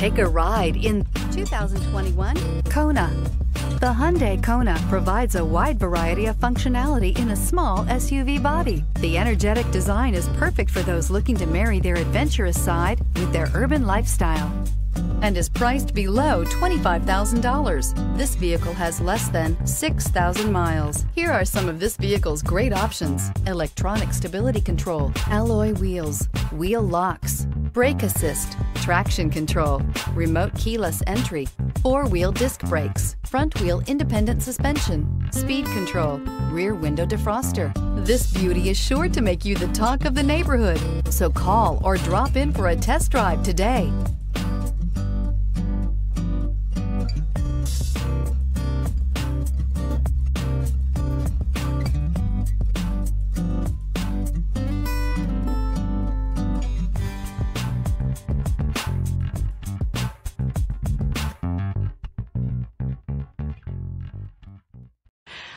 Take a ride in 2021 Kona. The Hyundai Kona provides a wide variety of functionality in a small SUV body. The energetic design is perfect for those looking to marry their adventurous side with their urban lifestyle and is priced below $25,000. This vehicle has less than 6,000 miles. Here are some of this vehicle's great options. Electronic stability control, alloy wheels, wheel locks, brake assist, traction control, remote keyless entry, four-wheel disc brakes, front wheel independent suspension, speed control, rear window defroster. This beauty is sure to make you the talk of the neighborhood. So call or drop in for a test drive today.